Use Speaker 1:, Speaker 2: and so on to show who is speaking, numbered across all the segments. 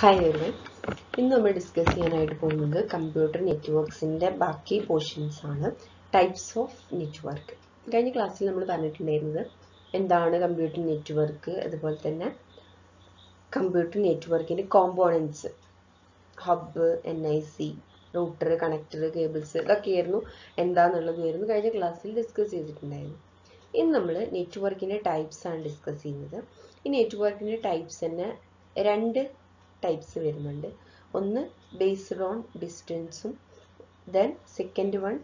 Speaker 1: Hi everyone ഇന്ന് നമ്മൾ discuss ചെയ്യാനായിട്ട് പോകുന്നത് കമ്പ്യൂട്ടർ നെറ്റ്വർക്ക്സിന്റെ ബാക്കി പോർഷൻസ് ആണ്. ടൈപ്സ് ഓഫ് നെറ്റ്വർക്ക് കഴിഞ്ഞ ക്ലാസ്സിൽ നമ്മൾ പറഞ്ഞിട്ടുണ്ടായിരുന്നത് എന്താണ് കമ്പ്യൂട്ടർ നെറ്റ്വർക്ക് അതുപോലെ തന്നെ കമ്പ്യൂട്ടർ നെറ്റ്വർക്കിന്റെ components hub N I C router connector cables ഇതൊക്കെയായിരുന്നു എന്താണെന്നുള്ളതായിരുന്നു കഴിഞ്ഞ ക്ലാസ്സിൽ ഡിസ്കസ് ചെയ്തിട്ടുണ്ടായിരുന്നു ഇന്ന് നമ്മൾ നെറ്റ്വർക്കിന്റെ ടൈപ്സ് ആണ് ഡിസ്കസ് ചെയ്യുന്നത്. ഈ നെറ്റ്വർക്കിന്റെ ടൈപ്സ് തന്നെ രണ്ട് ടൈപ്സ് വരുന്നുണ്ട്. ഒന്ന് based on ഡിസ്റ്റൻസും then second one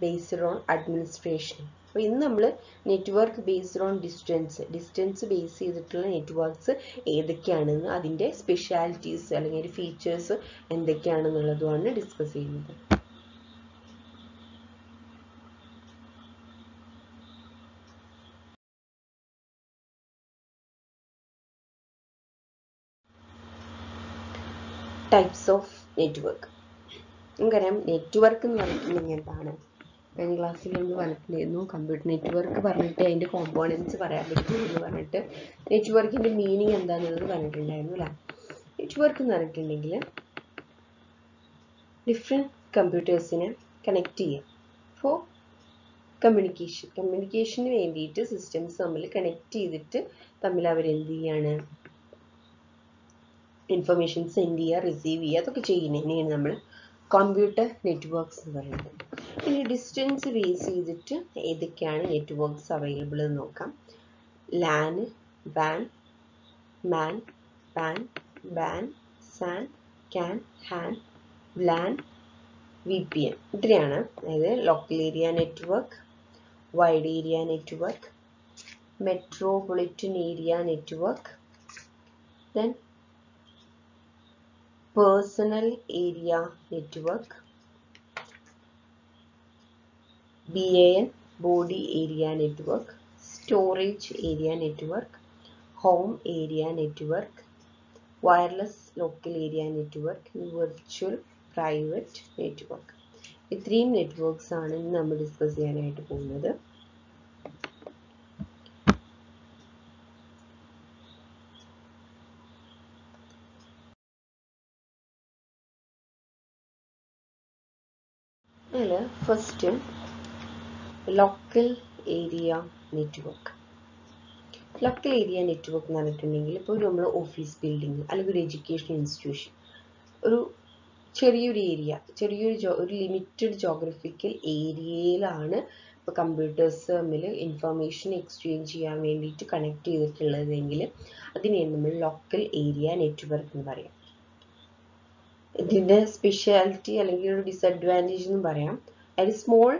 Speaker 1: based on അഡ്മിനിസ്ട്രേഷനും അപ്പോൾ ഇന്ന് നമ്മൾ network based on distance distance base ചെയ്തിട്ടുള്ള നെറ്റ്വർക്ക്സ് ഏതൊക്കെയാണെന്ന് അതിന്റെ സ്പെഷ്യാലിറ്റീസ് അല്ലെങ്കിൽ ഫീച്ചേഴ്സ് എന്തൊക്കെയാണെന്നുള്ളതുമാണ് ഡിസ്കസ് ചെയ്യുന്നത്. ടൈപ്സ് ഓഫ് നെറ്റ്വർക്ക് നമുക്കറിയാം നെറ്റ്വർക്ക് എന്ന് പറഞ്ഞിട്ടുണ്ടെങ്കിൽ എന്താണ്? കഴിഞ്ഞ ക്ലാസ്സിൽ നമ്മൾ പറഞ്ഞിട്ടുണ്ടായിരുന്നു കമ്പ്യൂട്ടർ നെറ്റ്വർക്ക് പറഞ്ഞിട്ട് അതിന്റെ കോമ്പോണൻസ് പറയാൻ പറ്റും എന്ന് പറഞ്ഞിട്ട് നെറ്റ്വർക്കിന്റെ മീനിങ് എന്താണെന്നുള്ളത് പറഞ്ഞിട്ടുണ്ടായിരുന്നു അല്ലേ? നെറ്റ്വർക്ക് എന്ന് പറഞ്ഞിട്ടുണ്ടെങ്കിൽ ഡിഫറെന്റ് കമ്പ്യൂട്ടേഴ്സിനെ കണക്ട് ചെയ്യാം ഫോർ കമ്മ്യൂണിക്കേഷൻ കമ്മ്യൂണിക്കേഷന് വേണ്ടിയിട്ട് സിസ്റ്റംസ് തമ്മിൽ കണക്ട് ചെയ്തിട്ട് തമ്മിൽ അവരെന്ത് ചെയ്യാണ്? ഇൻഫർമേഷൻ സെൻഡ് ചെയ്യുക റിസീവ് ചെയ്യുക അതൊക്കെ ചെയ്യുന്നതിനെയാണ് നമ്മൾ കമ്പ്യൂട്ടർ നെറ്റ്വർക്ക്സ് എന്ന് പറയുന്നത്. ഇനി ഡിസ്റ്റൻസ് ബേസ് ചെയ്തിട്ട് ഏതൊക്കെയാണ് നെറ്റ്വർക്ക്സ് അവൈലബിൾ എന്ന് നോക്കാം. LAN van MAN PAN BAN SAN CAN HAN LAN V P N ഇത്രയാണ്. അതായത് local area network wide area network metropolitan area network then personal area network BAN body area network storage area network home area network wireless local area network virtual private network ഇത്രയും networks ആണ് ഇന്ന് നമ്മൾ discuss ചെയ്യാനായിട്ട് പോകുന്നത് first local area network local area network എന്ന് പറഞ്ഞിട്ടുണ്ടെങ്കിൽ ഇപ്പോൾ നമ്മൾ ഓഫീസ് ബിൽഡിംഗ് അല്ലെങ്കിൽ ഒരു എഡ്യൂക്കേഷൻ ഇൻസ്റ്റിറ്റ്യൂഷൻ ഒരു ചെറിയൊരു ഏരിയ ചെറിയൊരു ഒരു ലിമിറ്റഡ് ജോഗ്രഫിക്കൽ ഏരിയയിലാണ് ഇപ്പോൾ കമ്പ്യൂട്ടേഴ്സ് തമ്മിൽ ഇൻഫർമേഷൻ എക്സ്ചേഞ്ച് ചെയ്യാൻ വേണ്ടിയിട്ട് കണക്ട് ചെയ്തിട്ടുള്ളതെങ്കിൽ അതിനെയാണ് നമ്മൾ ലോക്കൽ ഏരിയ നെറ്റ്വർക്ക് എന്ന് പറയാം. ഇതിന്റെ സ്പെഷ്യാലിറ്റി അല്ലെങ്കിൽ ഒരു ഡിസഡ്വാന്റേജ് എന്ന് പറയാം. അത് സ്മോൾ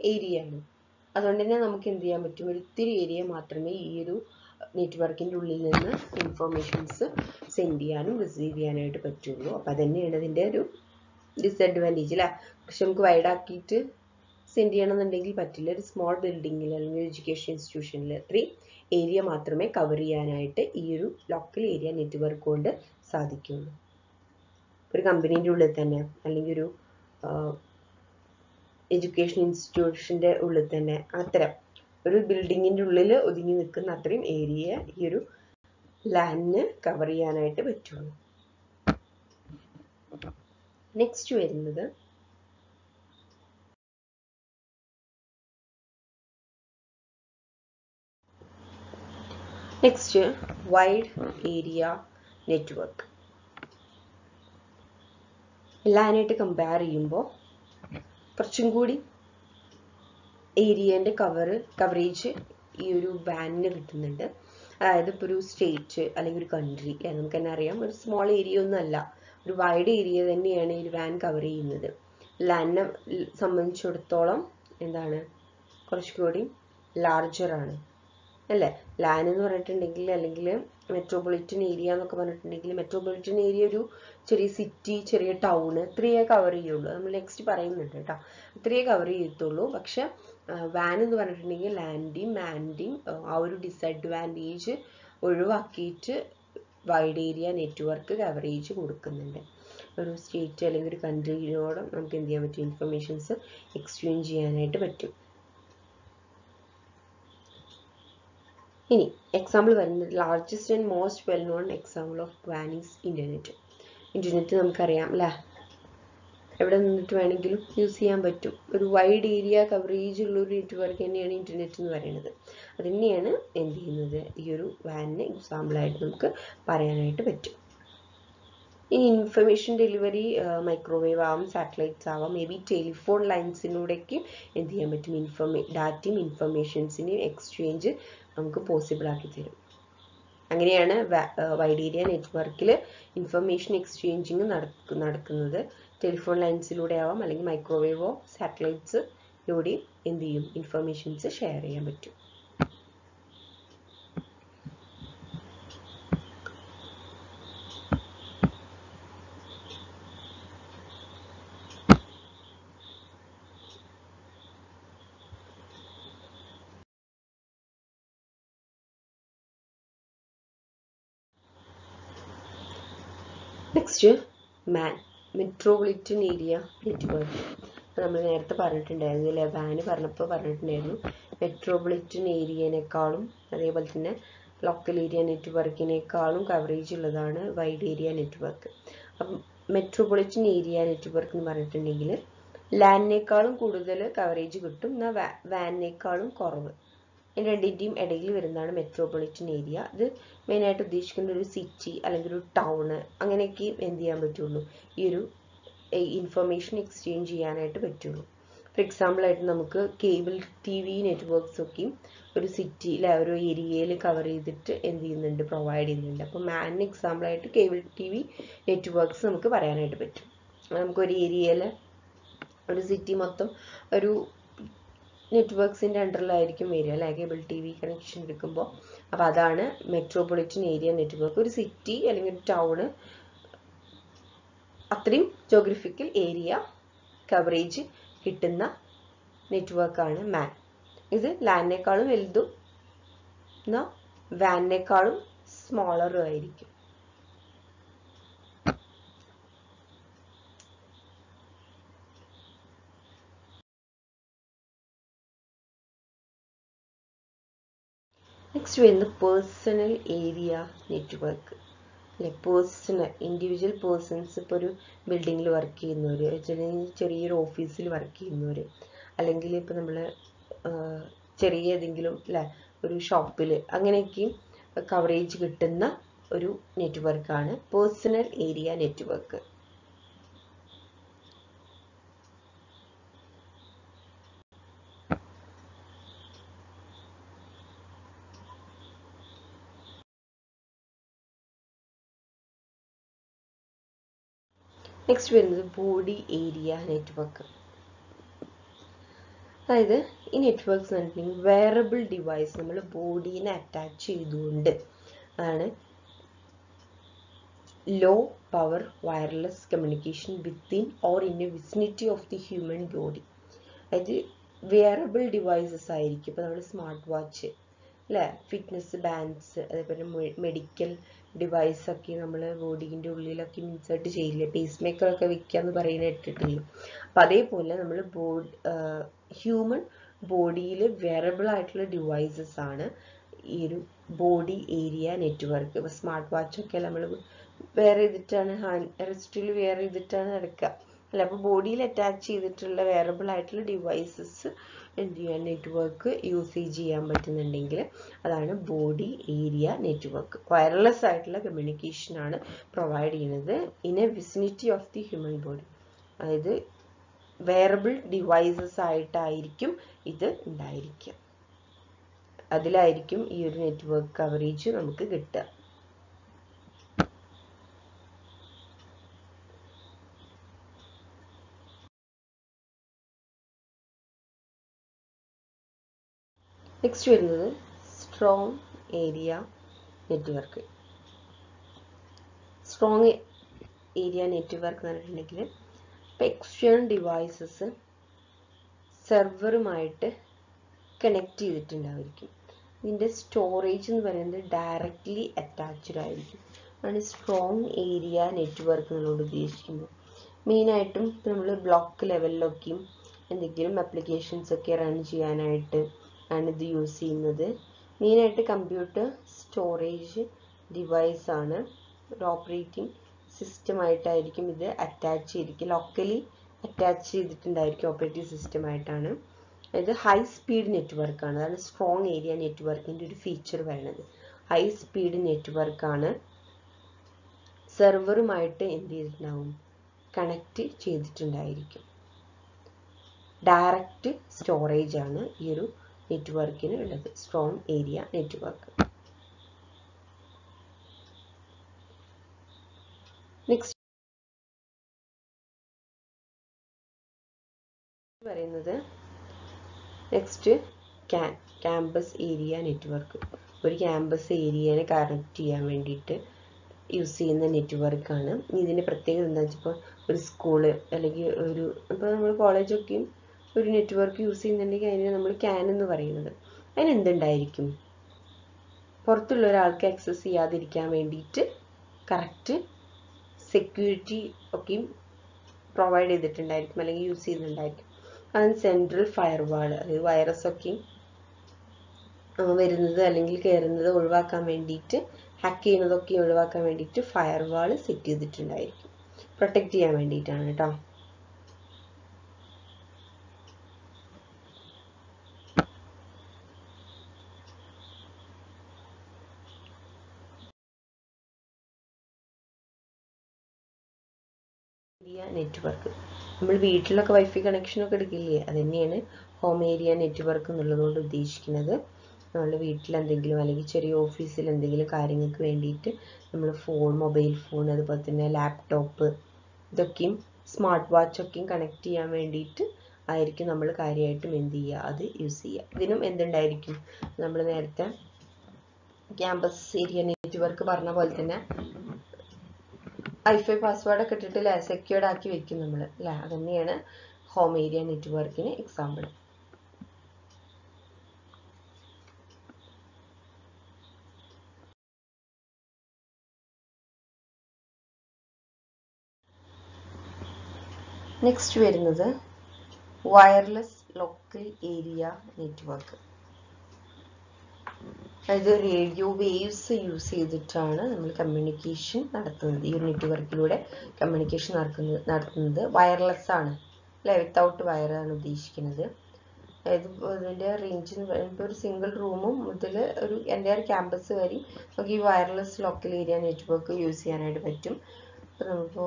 Speaker 1: ഏരിയ ആണ്. അതുകൊണ്ട് തന്നെ നമുക്ക് എന്ത് ചെയ്യാൻ പറ്റും? ഒരു ഇത്തിരി ഏരിയ മാത്രമേ ഈ ഒരു നെറ്റ്വർക്കിന്റെ ഉള്ളിൽ നിന്ന് ഇൻഫർമേഷൻസ് സെൻഡ് ചെയ്യാനും റിസീവ് ചെയ്യാനായിട്ട് പറ്റുള്ളൂ. അപ്പോൾ അതന്നെയാണ് ഇതിന്റെ ഒരു ഡിസഡ്വാന്റേജ് അല്ലേ പക്ഷെ നമുക്ക് വൈഡാക്കിയിട്ട് സെൻഡ് ചെയ്യണമെന്നുണ്ടെങ്കിൽ പറ്റില്ല. ഒരു സ്മോൾ ബിൽഡിങ്ങിൽ അല്ലെങ്കിൽ എഡ്യൂക്കേഷൻ ഇൻസ്റ്റിറ്റ്യൂഷനിൽ അത്രയും ഏരിയ മാത്രമേ കവർ ചെയ്യാനായിട്ട് ഈ ഒരു ലോക്കൽ ഏരിയ നെറ്റ്വർക്ക് കൊണ്ട് സാധിക്കുള്ളൂ. ഒരു കമ്പനീന്റെ ഉള്ളിൽ തന്നെ അല്ലെങ്കിൽ ഒരു എഡ്യൂക്കേഷൻ ഇൻസ്റ്റിറ്റ്യൂഷന്റെ ഉള്ളിൽ തന്നെ. അത്തരം ഒരു ബിൽഡിങ്ങിന്റെ ഉള്ളിൽ ഒതുങ്ങി നിൽക്കുന്ന അത്രയും ഏരിയ ഈ ഒരു ലാൻഡിന് കവർ ചെയ്യാനായിട്ട് പറ്റുള്ളൂ. നെക്സ്റ്റ് വരുന്നത് നെക്സ്റ്റ് വൈഡ് ഏരിയ നെറ്റ്വർക്ക് എല്ലാനായിട്ട് കമ്പയർ ചെയ്യുമ്പോൾ കുറച്ചും കൂടി ഏരിയേന്റെ കവർ കവറേജ് ഈ ഒരു ബാനിന് കിട്ടുന്നുണ്ട്. അതായത് ഇപ്പോൾ ഒരു സ്റ്റേറ്റ് അല്ലെങ്കിൽ ഒരു കൺട്രി നമുക്ക് തന്നെ അറിയാം. ഒരു സ്മോൾ ഏരിയ ഒന്നും അല്ല. ഒരു വൈഡ് ഏരിയ തന്നെയാണ് ഈ വാൻ കവർ ചെയ്യുന്നത്. ലാൻഡിനെ സംബന്ധിച്ചിടത്തോളം എന്താണ്? കുറച്ചുകൂടി ലാർജറാണ് അല്ലേ? ലാൻ എന്ന് പറഞ്ഞിട്ടുണ്ടെങ്കിൽ അല്ലെങ്കിൽ മെട്രോപൊളിറ്റൻ ഏരിയ എന്നൊക്കെ പറഞ്ഞിട്ടുണ്ടെങ്കിൽ മെട്രോപൊളിറ്റൻ ഏരിയ ഒരു ചെറിയ സിറ്റി ചെറിയ ടൗൺ ഇത്രയേ കവർ ചെയ്യുള്ളൂ. നമ്മൾ നെക്സ്റ്റ് പറയുന്നുണ്ട് കേട്ടോ. ഇത്രയേ കവർ ചെയ്യത്തുള്ളൂ. പക്ഷെ വാൻ എന്ന് പറഞ്ഞിട്ടുണ്ടെങ്കിൽ ലാൻഡിങ് മാൻഡിങ് ആ ഒരു ഡിസഡ്വാന്റേജ് ഒഴിവാക്കിയിട്ട് വൈഡ് ഏരിയ നെറ്റ്വർക്ക് കവറേജ് കൊടുക്കുന്നുണ്ട്. ഒരു സ്റ്റേറ്റ് അല്ലെങ്കിൽ ഒരു കൺട്രിയോടും നമുക്ക് എന്ത് ചെയ്യാൻ പറ്റും? ഇൻഫർമേഷൻസ് എക്സ്ചേഞ്ച് ചെയ്യാനായിട്ട് പറ്റും. ഇനി എക്സാമ്പിൾ വരുന്നത് largest and most well known example of WANs internet internet നമുക്കറിയാം അല്ലേ എവിടെ നിന്നിട്ട് വേണമെങ്കിലും യൂസ് ചെയ്യാൻ പറ്റും. ഒരു വൈഡ് ഏരിയ കവറേജ് ഉള്ള ഒരു നെറ്റ്വർക്ക് തന്നെയാണ് ഇന്റർനെറ്റ് എന്ന് പറയുന്നത്. അത് തന്നെയാണ് എന്ത് ചെയ്യുന്നത്? ഈ ഒരു വാനിന് എക്സാമ്പിളായിട്ട് നമുക്ക് പറയാനായിട്ട് പറ്റും. ഇനി ഇൻഫർമേഷൻ ഡെലിവറി മൈക്രോവേവ് ആവാം സാറ്റലൈറ്റ്സ് ആവാം മേ ബി ടെലിഫോൺ ലൈൻസിലൂടെയൊക്കെ എന്ത് ചെയ്യാൻ പറ്റും? ഇൻഫർമേ ഡാറ്റയും ഇൻഫർമേഷൻസിനെയും എക്സ്ചേഞ്ച് നമുക്ക് പോസിബിൾ ആക്കി തരും. അങ്ങനെയാണ് വൈഡീരിയ നെറ്റ്വർക്കിൽ ഇൻഫർമേഷൻ എക്സ്ചേഞ്ചിങ് നടക്കുന്നത്. ടെലിഫോൺ ലൈൻസിലൂടെ ആവാം അല്ലെങ്കിൽ മൈക്രോവേവോ സാറ്റലൈറ്റ്സിലൂടെ എന്ത് ചെയ്യും? ഇൻഫർമേഷൻസ് ഷെയർ ചെയ്യാൻ പറ്റും. Next MAN metropolitan area network നമ്മൾ നേരത്തെ പറഞ്ഞിട്ടുണ്ടായിരുന്നു അല്ലേ? വാന് പറഞ്ഞപ്പോൾ പറഞ്ഞിട്ടുണ്ടായിരുന്നു മെട്രോപൊളിറ്റൻ ഏരിയനേക്കാളും അതേപോലെ തന്നെ ലോക്കൽ ഏരിയ നെറ്റ്വർക്കിനേക്കാളും കവറേജ് ഉള്ളതാണ് വൈഡ് ഏരിയ നെറ്റ്വർക്ക് അപ്പം മെട്രോപൊളിറ്റൻ ഏരിയ നെറ്റ്വർക്ക് എന്ന് പറഞ്ഞിട്ടുണ്ടെങ്കിൽ ലാൻഡിനേക്കാളും കൂടുതൽ കവറേജ് കിട്ടും എന്നാൽ വാനിനേക്കാളും കുറവ്. രണ്ടിന്റെയും ഇടയിൽ വരുന്നതാണ് മെട്രോപൊളിറ്റൻ ഏരിയ ഇത് മെയിനായിട്ട് ഉദ്ദേശിക്കുന്ന ഒരു സിറ്റി അല്ലെങ്കിൽ ഒരു ടൗണ് അങ്ങനെയൊക്കെ എന്ത് ചെയ്യാൻ പറ്റുള്ളൂ? ഈ ഒരു ഇൻഫർമേഷൻ എക്സ്ചേഞ്ച് ചെയ്യാനായിട്ട് പറ്റുള്ളൂ. ഫോർ എക്സാമ്പിൾ ആയിട്ട് നമുക്ക് കേബിൾ ടി വി നെറ്റ്വർക്ക്സ് ഒരു സിറ്റി സിറ്റിയിലെ ഒരു ഏരിയയിൽ കവർ ചെയ്തിട്ട് എന്ത് ചെയ്യുന്നുണ്ട്? പ്രൊവൈഡ് ചെയ്യുന്നുണ്ട്. അപ്പോൾ മാനിന് എക്സാമ്പിളായിട്ട് കേബിൾ ടി വി നെറ്റ്വർക്ക്സ് നമുക്ക് പറയാനായിട്ട് പറ്റും. നമുക്കൊരു ഏരിയയിൽ ഒരു സിറ്റി മൊത്തം ഒരു നെറ്റ്വർക്ക്സിന്റെ അണ്ടറിലായിരിക്കും വരിക അല്ലെ? കേബിൾ ടി വി കണക്ഷൻ എടുക്കുമ്പോൾ അപ്പോൾ അതാണ് മെട്രോപൊളിറ്റൻ ഏരിയ നെറ്റ്വർക്ക്. ഒരു സിറ്റി അല്ലെങ്കിൽ ഒരു ടൗണ് അത്രയും ജോഗ്രഫിക്കൽ ഏരിയ കവറേജ് കിട്ടുന്ന നെറ്റ്വർക്കാണ് മാൻ. ഇത് ലാൻഡിനേക്കാളും വലുതും വാനിനേക്കാളും സ്മോളറും ആയിരിക്കും. നെക്സ്റ്റ് വരുന്നത് പേഴ്സണൽ ഏരിയ നെറ്റ്വർക്ക് അല്ലെ പേഴ്സണൽ ഇൻഡിവിജ്വൽ പേഴ്സൺസ് ഇപ്പോൾ ഒരു ബിൽഡിങ്ങിൽ വർക്ക് ചെയ്യുന്നവർ ചെറിയൊരു ഓഫീസിൽ വർക്ക് ചെയ്യുന്നവർ അല്ലെങ്കിൽ ഇപ്പോൾ നമ്മൾ ചെറിയ ഏതെങ്കിലും അല്ലെ ഒരു ഷോപ്പിൽ അങ്ങനെയൊക്കെയും കവറേജ് കിട്ടുന്ന ഒരു നെറ്റ്വർക്കാണ് പേഴ്സണൽ ഏരിയ നെറ്റ്വർക്ക് നെക്സ്റ്റ് വരുന്നത് ബോഡി ഏരിയ നെറ്റ്വർക്ക് അതായത് ഈ നെറ്റ്വർക്ക്സ് കണ്ടിട്ടുണ്ടെങ്കിൽ വേറബിൾ ഡിവൈസ് നമ്മൾ ബോഡീനെ അറ്റാച്ച് ചെയ്തുകൊണ്ട് ആണ് low power wireless communication within or in a vicinity of the human body അതായത് വെയറബിൾ ഡിവൈസസ് ആയിരിക്കും. ഇപ്പോൾ നമ്മൾ സ്മാർട്ട് വാച്ച് അല്ലേ ഫിറ്റ്നസ് ബാൻഡ്സ് അതേപോലെ മെഡിക്കൽ ഡിവൈസ് ഒക്കെ നമ്മൾ ബോഡീന്റെ ഉള്ളിലൊക്കെ ഇൻസേർട്ട് ചെയ്യില്ലേ? പേസ് മേക്കർ ഒക്കെ വെക്കുക എന്ന് പറയുന്നത് അപ്പം അതേപോലെ നമ്മൾ ബോഡി ഹ്യൂമൻ ബോഡിയിൽ വെയറബിൾ ആയിട്ടുള്ള ഡിവൈസസ് ആണ് ഈ ഒരു ബോഡി ഏരിയ നെറ്റ്വർക്ക് ഇപ്പോൾ സ്മാർട്ട് വാച്ചൊക്കെ നമ്മൾ വെയർ ചെയ്തിട്ടാണ് ഹാൻഡ് റിസ്റ്റിൽ വെയർ ചെയ്തിട്ടാണ് നടക്കുക അല്ല അപ്പോൾ ബോഡിയിൽ അറ്റാച്ച് ചെയ്തിട്ടുള്ള വെയറബിൾ ആയിട്ടുള്ള ഡിവൈസസ് എന്ത് ചെയ്യാൻ നെറ്റ്വർക്ക് യൂസ് ചെയ്യാൻ പറ്റുന്നുണ്ടെങ്കിൽ അതാണ് ബോഡി ഏരിയ നെറ്റ്വർക്ക് വയർലെസ് ആയിട്ടുള്ള കമ്മ്യൂണിക്കേഷൻ ആണ് പ്രൊവൈഡ് ചെയ്യുന്നത്. In a vicinity of the human body അതായത് വെയറബിൾ ഡിവൈസസ് ആയിട്ടായിരിക്കും ഇത് ഉണ്ടായിരിക്കുക. അതിലായിരിക്കും ഈ ഒരു നെറ്റ്വർക്ക് കവറേജ് നമുക്ക് കിട്ടുക. നെക്സ്റ്റ് വരുന്നത് strong area network strong area network എന്ന് പറഞ്ഞിട്ടുണ്ടെങ്കിൽ ഇപ്പോൾ എക്സ്റ്റേണൽ ഡിവൈസസ് സെർവറുമായിട്ട് കണക്ട് ചെയ്തിട്ടുണ്ടായിരിക്കും ഇതിന്റെ സ്റ്റോറേജ് എന്ന് പറയുന്നത് ഡയറക്റ്റ്ലി അറ്റാച്ച്ഡ് ആയിരിക്കും. ആണ് സ്ട്രോങ് ഏരിയ നെറ്റ്വർക്ക് എന്നുള്ളത് ഉദ്ദേശിക്കുന്നത്. മെയിനായിട്ടും നമ്മൾ ബ്ലോക്ക് ലെവലിലൊക്കെയും എന്തെങ്കിലും അപ്ലിക്കേഷൻസ് ഒക്കെ റൺ ചെയ്യാനായിട്ട് ആണ് ഇത് യൂസ് ചെയ്യുന്നത്. മെയിനായിട്ട് കമ്പ്യൂട്ടർ സ്റ്റോറേജ് ഡിവൈസ് ആണ്. ഒരു ഓപ്പറേറ്റിംഗ് സിസ്റ്റമായിട്ടായിരിക്കും ഇത് അറ്റാച്ച് ചെയ്തിരിക്കും ലോക്കലി അറ്റാച്ച് ചെയ്തിട്ടുണ്ടായിരിക്കും ഓപ്പറേറ്റിംഗ് സിസ്റ്റമായിട്ടാണ് ഇത് ഹൈ സ്പീഡ് നെറ്റ്വർക്കാണ് അതാണ് സ്ട്രോങ് ഏരിയ നെറ്റ്വർക്കിന്റെ ഒരു ഫീച്ചർ വരുന്നത് ഹൈ സ്പീഡ് നെറ്റ്വർക്കാണ് സെർവറുമായിട്ട് എന്ത് ചെയ്തിട്ടുണ്ടാവും? കണക്റ്റ് ചെയ്തിട്ടുണ്ടായിരിക്കും. ഡയറക്റ്റ് സ്റ്റോറേജ് ആണ് ഈ ഒരു നെറ്റ്വർക്കിന് ഉള്ളത്. Strong area network. നെക്സ്റ്റ് പറയുന്നത് നെക്സ്റ്റ് ക്യാമ്പസ് ഏരിയ നെറ്റ്വർക്ക്. ഒരു ക്യാമ്പസ് ഏരിയനെ കണക്ട് ചെയ്യാൻ വേണ്ടിയിട്ട് യൂസ് ചെയ്യുന്ന നെറ്റ്വർക്കാണ് ഇതിന്റെ പ്രത്യേകത എന്താ വെച്ചപ്പോൾ ഒരു സ്കൂൾ അല്ലെങ്കിൽ ഒരു ഇപ്പോൾ നമ്മൾ കോളേജൊക്കെയും ഒരു നെറ്റ്വർക്ക് യൂസ് ചെയ്യുന്നുണ്ടെങ്കിൽ അതിനെ നമ്മൾ ക്യാൻ എന്ന് പറയുന്നത്. അതിന് എന്തുണ്ടായിരിക്കും പുറത്തുള്ള ഒരാൾക്ക് ആക്സസ് ചെയ്യാതിരിക്കാൻ വേണ്ടിയിട്ട് കറക്റ്റ് സെക്യൂരിറ്റി ഒക്കെയും പ്രൊവൈഡ് ചെയ്തിട്ടുണ്ടായിരിക്കും അല്ലെങ്കിൽ യൂസ് ചെയ്യുന്നുണ്ടായിരിക്കും. അതിന് സെൻട്രൽ ഫയർവാൾ അതായത് വൈറസ് ഒക്കെയും വരുന്നത് അല്ലെങ്കിൽ കയറുന്നത് ഒഴിവാക്കാൻ വേണ്ടിയിട്ട് ഹാക്ക് ചെയ്യുന്നതൊക്കെ ഒഴിവാക്കാൻ വേണ്ടിയിട്ട് ഫയർവാൾ സെറ്റ് ചെയ്തിട്ടുണ്ടായിരിക്കും. പ്രൊട്ടക്റ്റ് ചെയ്യാൻ വേണ്ടിയിട്ടാണ് കേട്ടോ ഏരിയ നെറ്റ്വർക്ക് നമ്മൾ വീട്ടിലൊക്കെ വൈഫൈ കണക്ഷനൊക്കെ എടുക്കില്ലേ? അത് തന്നെയാണ് ഹോം ഏരിയ നെറ്റ്വർക്ക് എന്നുള്ളതുകൊണ്ട് ഉദ്ദേശിക്കുന്നത്. നമ്മൾ വീട്ടിൽ എന്തെങ്കിലും അല്ലെങ്കിൽ ചെറിയ ഓഫീസിൽ എന്തെങ്കിലും കാര്യങ്ങൾക്ക് വേണ്ടിയിട്ട് നമ്മൾ ഫോൺ മൊബൈൽ ഫോൺ അതുപോലെ തന്നെ ലാപ്ടോപ്പ് ഇതൊക്കെയും സ്മാർട്ട് വാച്ചൊക്കെയും കണക്ട് ചെയ്യാൻ വേണ്ടിയിട്ട് ആയിരിക്കും നമ്മൾ കാര്യമായിട്ടും എന്ത് ചെയ്യുക? അത് യൂസ് ചെയ്യുക. ഇതിനും എന്തുണ്ടായിരിക്കും? നമ്മൾ നേരത്തെ ക്യാമ്പസ് ഏരിയ നെറ്റ്വർക്ക് പറഞ്ഞ പോലെ തന്നെ വൈഫൈ പാസ്വേഡൊക്കെ ഇട്ടിട്ട് സെക്യൂർഡ് ആക്കി വെക്കും നമ്മൾ അല്ലേ അത് തന്നെയാണ് ഹോം ഏരിയ നെറ്റ്വർക്കിന് എക്സാമ്പിൾ നെക്സ്റ്റ് വരുന്നത് വയർലെസ് ലോക്കൽ ഏരിയ നെറ്റ്വർക്ക് അതായത് റേഡിയോ വേവ്സ് യൂസ് ചെയ്തിട്ടാണ് നമ്മൾ കമ്മ്യൂണിക്കേഷൻ നടത്തുന്നത്. ഈ നെറ്റ്വർക്കിലൂടെ കമ്മ്യൂണിക്കേഷൻ നടക്കുന്നത് നടത്തുന്നത്. വയർലെസ് ആണ്. അല്ലെ? വിത്തൗട്ട് വയറാണ് ഉദ്ദേശിക്കുന്നത്. അതായത് ഇതിന്റെ റേഞ്ച് ഇപ്പോൾ ഒരു സിംഗിൾ റൂമും മുതൽ ഒരു എന്റെ ക്യാമ്പസ് വരെ നമുക്ക് ഈ wireless local area network use ചെയ്യാനായിട്ട് പറ്റും. ഇപ്പോൾ നമുക്ക്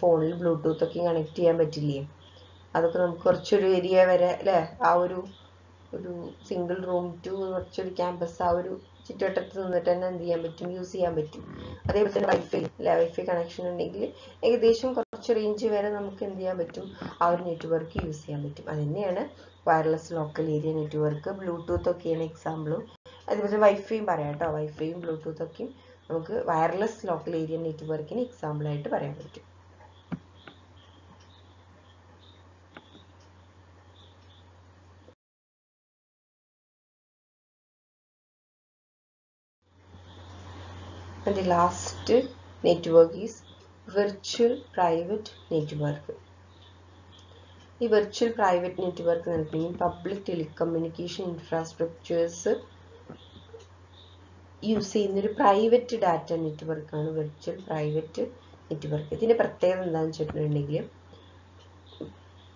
Speaker 1: ഫോണിൽ ബ്ലൂടൂത്ത് ഒക്കെ കണക്ട് ചെയ്യാൻ പറ്റില്ലേ? അതൊക്കെ നമുക്ക് കുറച്ചൊരു ഏരിയ വരെ അല്ലേ? ആ ഒരു ഒരു സിംഗിൾ റൂം ടു കുറച്ചൊരു ക്യാമ്പസ് ആ ഒരു ചുറ്റുവട്ടത്ത് നിന്നിട്ട് തന്നെ എന്ത് ചെയ്യാൻ പറ്റും? യൂസ് ചെയ്യാൻ പറ്റും. അതേപോലെ തന്നെ വൈഫൈ അല്ലെ? വൈഫൈ കണക്ഷൻ ഉണ്ടെങ്കിൽ ഏകദേശം കുറച്ച് റേഞ്ച് വരെ നമുക്ക് എന്ത് ചെയ്യാൻ പറ്റും? ആ ഒരു നെറ്റ്വർക്ക് യൂസ് ചെയ്യാൻ പറ്റും. അത് തന്നെയാണ് wireless local area network Bluetooth ഒക്കെയാണ് എക്സാമ്പിളും അതേപോലെ വൈഫൈയും പറയാം കേട്ടോ. വൈഫൈയും ബ്ലൂടൂത്ത് ഒക്കെയും നമുക്ക് വയർലെസ് ലോക്കൽ ഏരിയ നെറ്റ്വർക്കിന് എക്സാമ്പിൾ ആയിട്ട് പറയാൻ പറ്റും. And the last network is virtual private network. ഈ വെർച്വൽ പ്രൈവറ്റ് നെറ്റ്വർക്ക് നൽകുകയും പബ്ലിക് ടെലികമ്മ്യൂണിക്കേഷൻ ഇൻഫ്രാസ്ട്രക്ചേഴ്സ് യൂസ് ചെയ്യുന്ന ഒരു പ്രൈവറ്റ് ഡാറ്റ നെറ്റ്വർക്കാണ് വെർച്വൽ പ്രൈവറ്റ് നെറ്റ്വർക്ക് ഇതിന്റെ പ്രത്യേകത എന്താണെന്ന് വെച്ചിട്ടുണ്ടെങ്കിൽ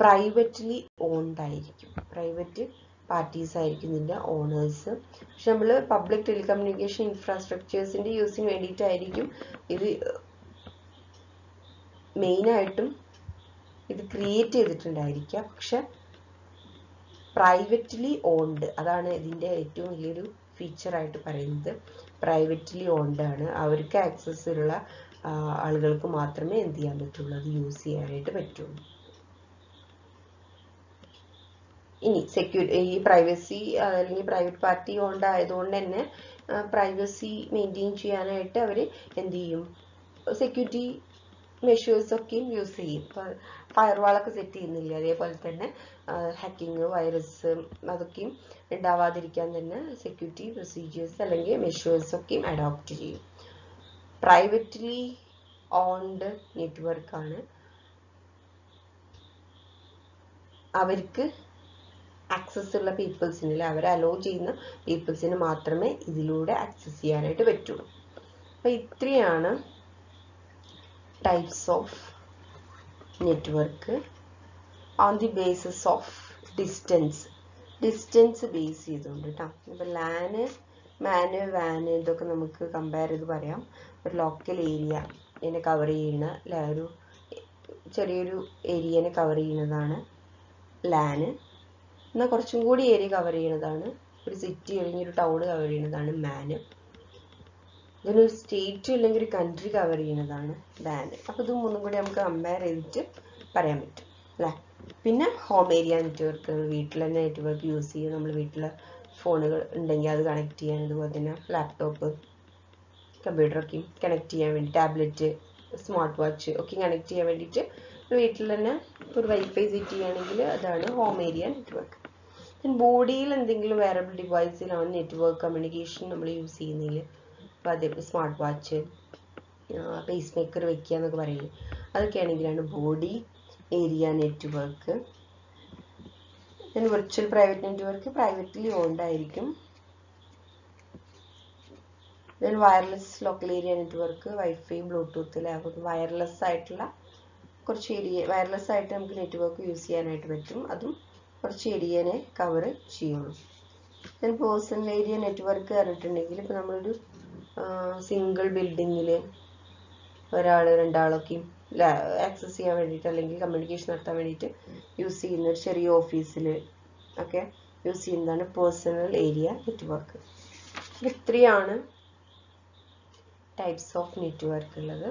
Speaker 1: പ്രൈവറ്റ്ലി ഓൺഡ് ആയിരിക്കും. പ്രൈവറ്റ് പാർട്ടീസ് ആയിരിക്കും ഇതിന്റെ ഓണേഴ്സ് പക്ഷെ നമ്മൾ പബ്ലിക് ടെലികമ്മ്യൂണിക്കേഷൻ ഇൻഫ്രാസ്ട്രക്ചേഴ്സിന്റെ യൂസിന് വേണ്ടിയിട്ടായിരിക്കും ഇത് മെയിനായിട്ടും ഇത് ക്രിയേറ്റ് ചെയ്തിട്ടുണ്ടായിരിക്കുക. പക്ഷെ പ്രൈവറ്റ്ലി ഓൺഡ് അതാണ് ഇതിന്റെ ഏറ്റവും വലിയൊരു ഫീച്ചറായിട്ട് പറയുന്നത്. പ്രൈവറ്റ്ലി ഓൺഡ് ആണ്. അവർക്ക് ആക്സസ് ഉള്ള ആളുകൾക്ക് മാത്രമേ എന്ത് ചെയ്യാൻ പറ്റുള്ളൂ? അത് യൂസ് ചെയ്യാനായിട്ട് പറ്റുള്ളൂ. ഇനി സെക്യൂർ ഈ പ്രൈവസി അല്ലെങ്കിൽ പ്രൈവറ്റ് പാർട്ടി ഓൺഡ് ആയതുകൊണ്ട് തന്നെ പ്രൈവസി മെയിന്റെയിൻ ചെയ്യാനായിട്ട് അവർ എന്ത് ചെയ്യും സെക്യൂരിറ്റി മെഷേഴ്സ് ഒക്കെയും യൂസ് ചെയ്യും. ഫയർവാളൊക്കെ സെറ്റ് ചെയ്യുന്നില്ല? അതേപോലെ തന്നെ ഹാക്കിങ് വൈറസ് അതൊക്കെയും ഉണ്ടാവാതിരിക്കാൻ തന്നെ സെക്യൂരിറ്റി പ്രൊസീജിയേഴ്സ് അല്ലെങ്കിൽ മെഷേഴ്സ് ഒക്കെയും അഡോപ്റ്റ് ചെയ്യും. പ്രൈവറ്റ്ലി ഓൺഡ് നെറ്റ്വർക്കാണ് അവർക്ക് ആക്സസ് ഉള്ള പീപ്പിൾസിന് അല്ലെ അവരെ അലോ ചെയ്യുന്ന പീപ്പിൾസിന് മാത്രമേ ഇതിലൂടെ ആക്സസ് ചെയ്യാനായിട്ട് പറ്റുള്ളൂ. അപ്പോൾ ഇത്രയാണ് types of network on the basis of distance distance base ചെയ്തുകൊണ്ട് കേട്ടോ ഇപ്പം ലാന് മാന് വാന് ഇതൊക്കെ നമുക്ക് കമ്പയർ ചെയ്ത് പറയാം. ഒരു ലോക്കൽ ഏരിയ ഇതിനെ കവർ ചെയ്യുന്ന ഒരു ചെറിയൊരു ഏരിയനെ കവർ ചെയ്യുന്നതാണ് ലാന് എന്നാൽ കുറച്ചും കൂടി ഏരിയ കവർ ചെയ്യുന്നതാണ്. ഒരു സിറ്റി അല്ലെങ്കിൽ ഒരു ടൗൺ കവർ ചെയ്യുന്നതാണ് മാന് ഒരു സ്റ്റേറ്റ് അല്ലെങ്കിൽ ഒരു കൺട്രി കവർ ചെയ്യുന്നതാണ് ബാന് അപ്പോൾ ഇത് മൂന്നും കൂടി നമുക്ക് കമ്പയർ ചെയ്തിട്ട് പറയാൻ പറ്റും അല്ലേ? പിന്നെ ഹോം ഏരിയ നെറ്റ്വർക്ക് തന്നെ നെറ്റ്വർക്ക് യൂസ് ചെയ്യും നമ്മൾ വീട്ടിൽ ഫോണുകൾ ഉണ്ടെങ്കിൽ അത് കണക്ട് ചെയ്യാൻ അതുപോലെ തന്നെ ലാപ്ടോപ്പ് കമ്പ്യൂട്ടറൊക്കെയും കണക്ട് ചെയ്യാൻ വേണ്ടി ടാബ്ലറ്റ് സ്മാർട്ട് വാച്ച് ഒക്കെ കണക്ട് ചെയ്യാൻ വേണ്ടിയിട്ട് വീട്ടിൽ തന്നെ ഒരു വൈഫൈ സെറ്റ് ചെയ്യുകയാണെങ്കിൽ അതാണ് ഹോം ഏരിയ നെറ്റ്വർക്ക് ബോഡിയിൽ എന്തെങ്കിലും വേറബിൾ ഡിവൈസിലാണ് നെറ്റ്വർക്ക് കമ്മ്യൂണിക്കേഷൻ നമ്മൾ യൂസ് ചെയ്യുന്നതിൽ അപ്പോൾ അതേ സ്മാർട്ട് വാച്ച് പേസ് മേക്കർ വെക്കുക എന്നൊക്കെ പറയില്ലേ അതൊക്കെ ആണെങ്കിലാണ് body area network virtual private network privately owned ആയിരിക്കും. Then wireless local area network wifi Bluetooth laptop wireless ആയിട്ടുള്ള കുറച്ച് ഏരിയ വയർലെസ് ആയിട്ട് നമുക്ക് നെറ്റ്വർക്ക് യൂസ് ചെയ്യാനായിട്ട് പറ്റും. അതും കുറച്ച് ഏരിയനെ കവർ ചെയ്യുള്ളൂ. ഇതിന് പേഴ്സണൽ ഏരിയ നെറ്റ്വർക്ക് പറഞ്ഞിട്ടുണ്ടെങ്കിൽ ഇപ്പോൾ നമ്മളൊരു സിംഗിൾ ബിൽഡിങ്ങിൽ ഒരാൾ രണ്ടാളൊക്കെയും ആക്സസ് ചെയ്യാൻ വേണ്ടിയിട്ട് അല്ലെങ്കിൽ കമ്മ്യൂണിക്കേഷൻ നടത്താൻ വേണ്ടിയിട്ട് യൂസ് ചെയ്യുന്ന ഒരു ചെറിയ ഓഫീസിൽ ഒക്കെ യൂസ് ചെയ്യുന്നതാണ് പേഴ്സണൽ ഏരിയ നെറ്റ്വർക്ക് ഇത്രയാണ് ടൈപ്സ് ഓഫ് നെറ്റ്വർക്ക് ഉള്ളത്.